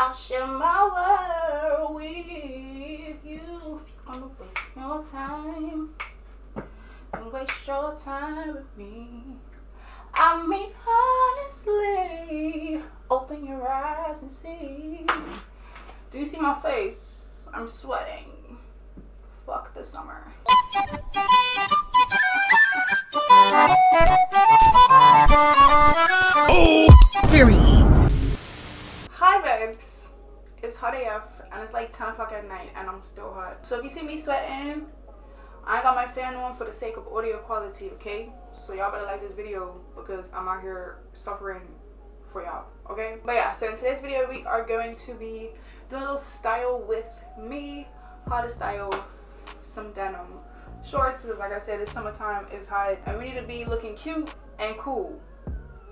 I'll share my world with you. If you're gonna waste your time, then waste your time with me. I mean, honestly, open your eyes and see. Do you see my face? I'm sweating. Fuck the summer. Oh, Hi vibes, it's hot AF and it's like 10 o'clock at night and I'm still hot. So if you see me sweating, I got my fan on for the sake of audio quality, okay? So y'all better like this video because I'm out here suffering for y'all, okay? But yeah, so in today's video we are going to be doing a little style with me, how to style some denim shorts because like I said, it's summertime, it's hot, and we need to be looking cute and cool.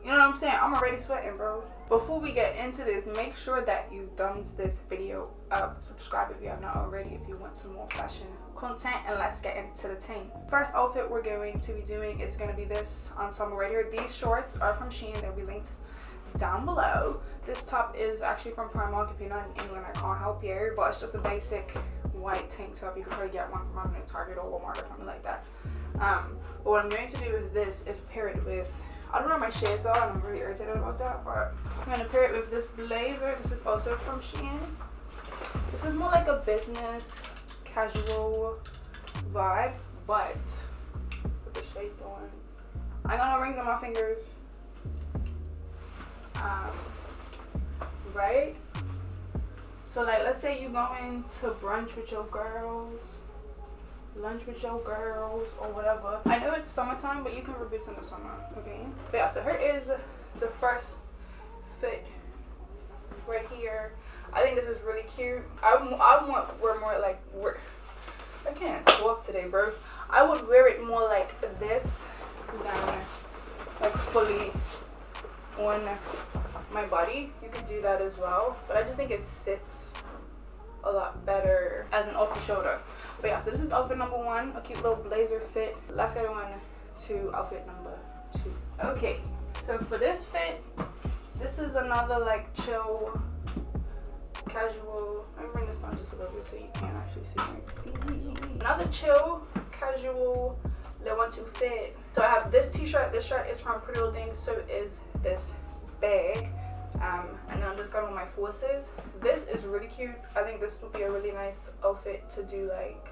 You know what I'm saying? I'm already sweating, bro. Before we get into this, make sure that you thumbs this video up. Subscribe if you have not already if you want some more fashion content. And let's get into the team. First outfit we're going to be doing is going to be this ensemble right here. These shorts are from Shein. They'll be linked down below. This top is actually from Primark. If you're not in England, I can't help you. But it's just a basic white tank top. You could probably get one from Target or Walmart or something like that. Um, but what I'm going to do with this is pair it with I don't know my shades are and I'm really irritated about that but I'm gonna pair it with this blazer this is also from Shein. This is more like a business casual vibe but with the shades on. I got no rings on my fingers. Um, right? So like let's say you're going to brunch with your girls lunch with your girls or whatever. I know it's summertime, but you can wear boots in the summer, okay? But yeah, so here is the first fit right here. I think this is really cute. I, I want wear more like wear. I can't walk today, bro. I would wear it more like this like fully on my body. You could do that as well, but I just think it sits a lot better as an off the shoulder. But yeah, so this is outfit number one, a cute little blazer fit. Let's get on to outfit number two. Okay, so for this fit, this is another like chill, casual. Let me bring this down just a little bit so you can actually see my feet. Another chill, casual, little one to fit. So I have this t-shirt. This shirt is from Pretty Little Things. So is this bag. Um, and then I'm just going with my forces. This is really cute. I think this would be a really nice outfit to do like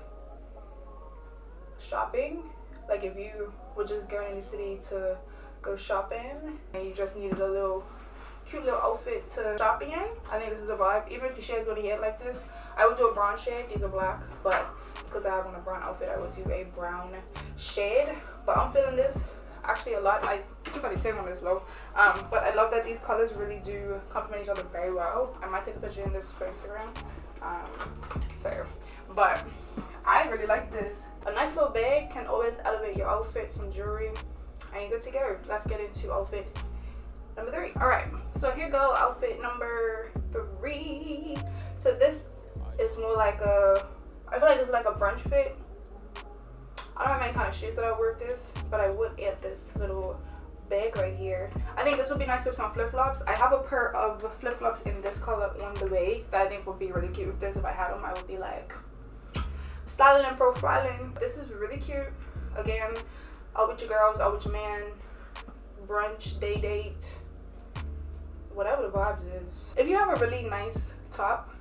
shopping. Like if you were just going in the city to go shopping and you just needed a little cute little outfit to shop in. I think this is a vibe. Even if the shades were hair like this, I would do a brown shade. These are black, but because I have on a brown outfit, I would do a brown shade. But I'm feeling this actually a lot. I somebody take on this low. Um, but I love that these colors really do complement each other very well. I might take a picture in this for Instagram. Um, so, but I really like this. A nice little bag can always elevate your outfit, some jewelry, and you're good to go. Let's get into outfit number three. All right, so here go outfit number three. So this is more like a, I feel like this is like a brunch fit. I don't have any kind of shoes that I wear this, but I would add this little bag right here. I think this would be nice with some flip-flops. I have a pair of flip-flops in this color on the way that I think would be really cute with this. If I had them, I would be like styling and profiling. This is really cute. Again, out with your girls, out with your man, brunch, day date, whatever the vibes is. If you have a really nice top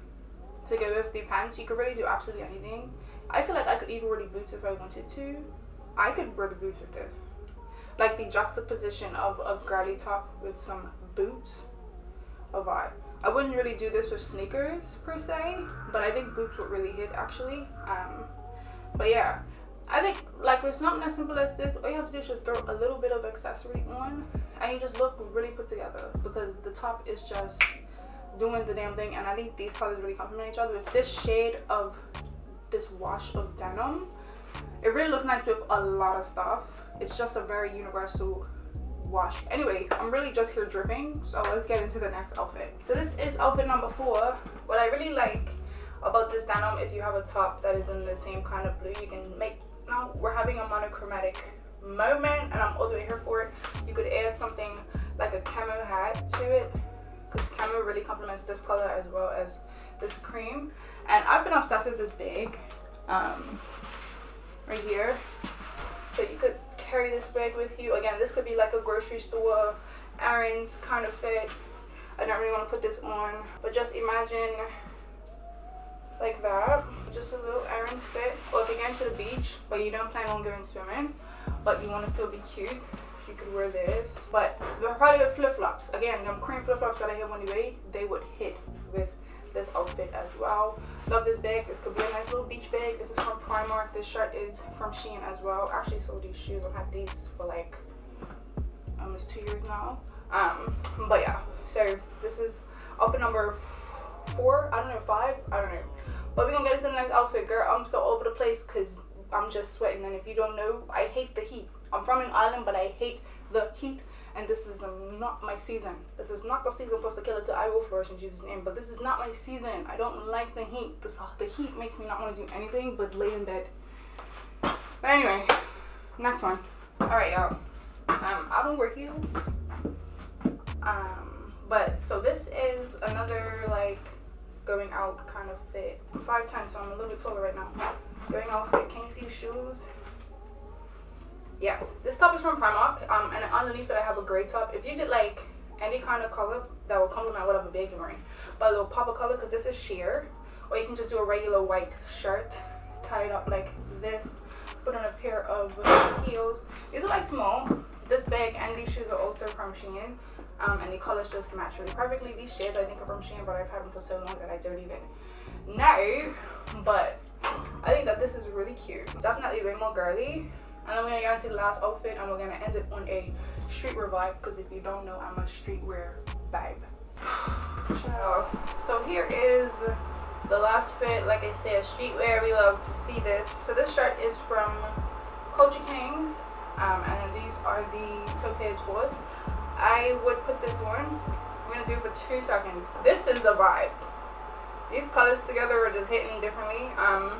to go with the pants, you could really do absolutely anything. I feel like I could even wear the boots if I wanted to. I could wear the boots with this. Like the juxtaposition of a girly top with some boots, a vibe. I wouldn't really do this with sneakers per se, but I think boots would really hit actually. Um, but yeah, I think like with something as simple as this, all you have to do is just throw a little bit of accessory on and you just look really put together because the top is just doing the damn thing and I think these colors really complement each other with this shade of this wash of denim. It really looks nice with a lot of stuff. It's just a very universal wash. Anyway i'm really just here dripping so let's get into the next outfit. So this is outfit number four. What i really like about this denim if you have a top that is in the same kind of blue you can make now we're having a monochromatic moment and i'm all the way here for it. You could add something like a camo hat to it because camo really complements this color as well as this cream. And I've been obsessed with this bag um, right here. So you could carry this bag with you. Again, this could be like a grocery store, errands kind of fit. I don't really want to put this on, but just imagine like that. Just a little errands fit. Or if you're going to the beach, but you don't plan on going swimming, but you want to still be cute, you could wear this. But probably with flip-flops. Again, them cream flip-flops that I have on the way, they would hit with this outfit as well. Love this bag. This could be a nice little beach bag. This is from Primark. This shirt is from Shein as well. Actually sold these shoes. I've had these for like almost two years now. Um, but yeah, so this is outfit number four. I don't know, five. I don't know. But we're gonna get into the next outfit, girl. I'm so over the place because I'm just sweating. And if you don't know, I hate the heat. I'm from an island, but I hate the heat and this is not my season. This is not the season for Sakaela to I will flourish in Jesus' name. But this is not my season. I don't like the heat. This the heat makes me not want to do anything but lay in bed. But anyway, next one. All right, y'all. Um, I don't wear heels. Um, but so this is another like going out kind of fit. I'm 5'10", so I'm a little bit taller right now. Going out fit. Can you see shoes? Yes this top is from primark um and underneath it i have a gray top. If you did like any kind of color that will complement whatever bag you're wearing but a little pop of color because this is sheer or you can just do a regular white shirt tie it up like this put on a pair of heels. These are like small. This bag and these shoes are also from shein um, and the colors just match really perfectly. These shades i think are from shein but i've had them for so long that i don't even know but i think that this is really cute. Definitely way more girly and I'm gonna get into the last outfit and we're gonna end it on a streetwear vibe because if you don't know, I'm a streetwear vibe. so here is the last fit. Like I said, a streetwear, we love to see this. So this shirt is from Culture Kings um, and these are the Taupe Haze 4s. I would put this on. I'm gonna do it for two seconds. This is the vibe. These colors together are just hitting differently. Um,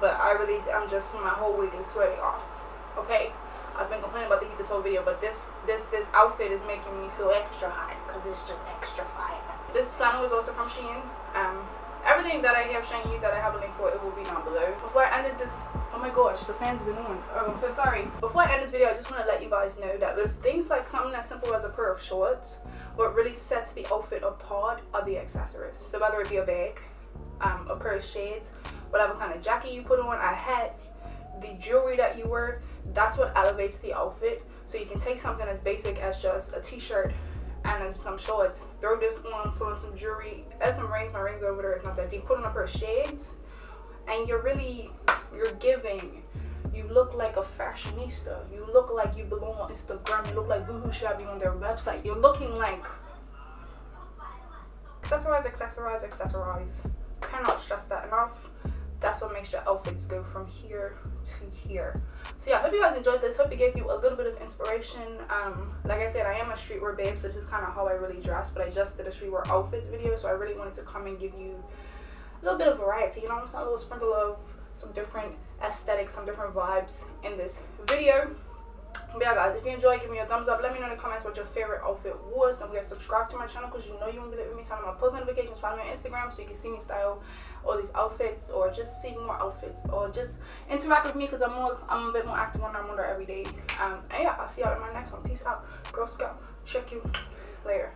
but I really, I'm just, my whole wig is sweating off okay I've been complaining about the heat this whole video but this this this outfit is making me feel extra hot because it's just extra fire. This flannel is also from Shein. Um everything that I have shown you that I have a link for it will be down below. Before I ended this oh my gosh the fan's been on. Oh I'm so sorry. Before I end this video I just want to let you guys know that with things like something as simple as a pair of shorts what really sets the outfit apart are the accessories. So whether it be a bag um, a pair of shades whatever kind of jacket you put on a hat the jewelry that you wear that's what elevates the outfit. So you can take something as basic as just a t-shirt and then some shorts throw this on put on some jewelry add some rings my rings over there it's not that deep. Put on a pair of shades and you're really you're giving. You look like a fashionista. You look like you belong on instagram. You look like boohoo shabby on their website. You're looking like accessorize accessorize accessorize. Cannot stress that enough. That's what makes your outfits go from here to here so yeah i hope you guys enjoyed this. Hope it gave you a little bit of inspiration. Um like i said i am a streetwear babe so this is kind of how i really dress but i just did a streetwear outfits video so i really wanted to come and give you a little bit of variety you know i'm saying? A little sprinkle of some different aesthetics some different vibes in this video but yeah guys if you enjoyed give me a thumbs up. Let me know in the comments what your favorite outfit was. Don't forget to subscribe to my channel because you know you want to be with me. Turn on my post notifications. Follow me on instagram so you can see me style all these outfits or just see more outfits or just interact with me because i'm more i'm a bit more active on i'm there every day. Um and yeah i'll see y'all in my next one. Peace out. Girl scout check you later